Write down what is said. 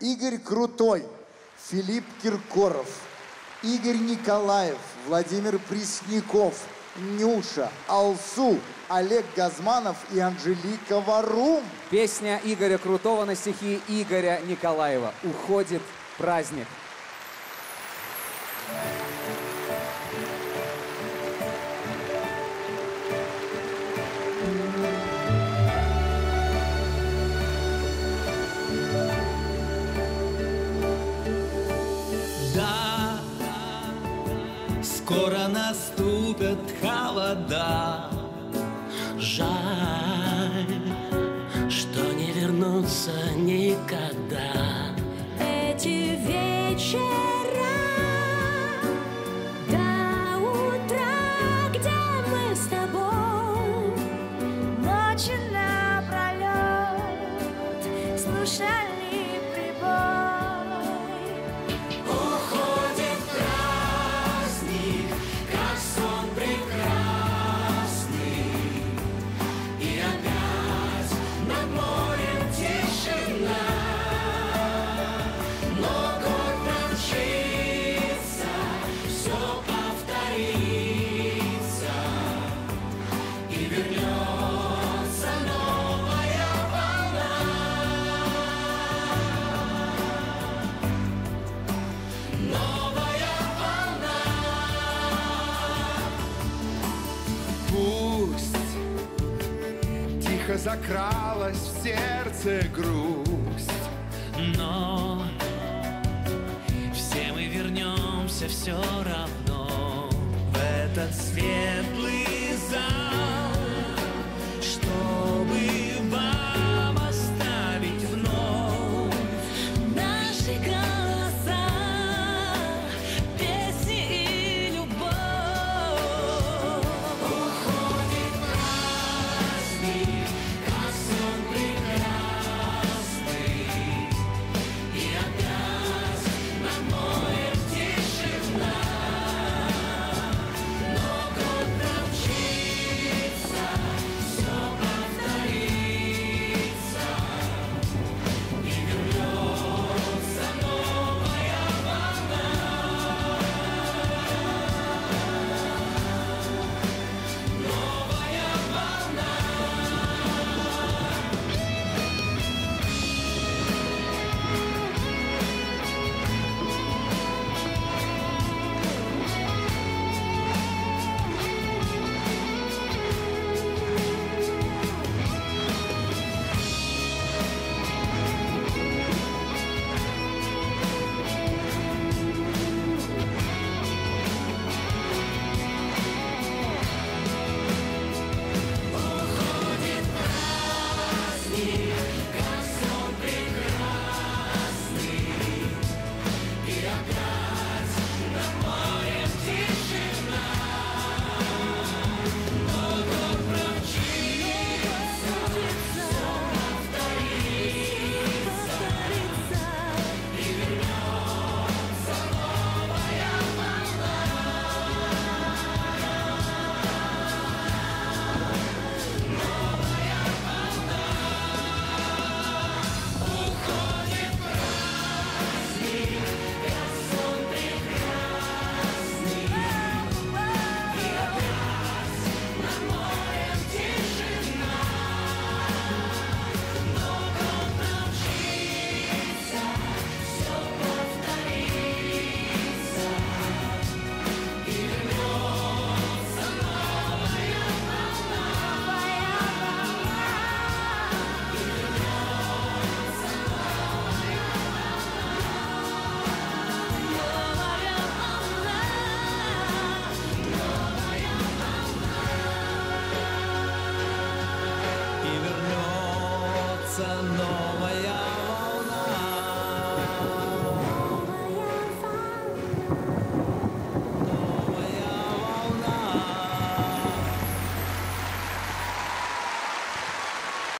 Игорь Крутой, Филипп Киркоров, Игорь Николаев, Владимир Пресняков, Нюша, Алсу, Олег Газманов и Анжелика Варум. Песня Игоря Крутого на стихи Игоря Николаева. Уходит праздник. Скоро наступят холода. Жаль, что не вернуться никогда. Эти вечера тихо закралась в сердце грусть, Но все мы вернемся все равно в этот свет. I know.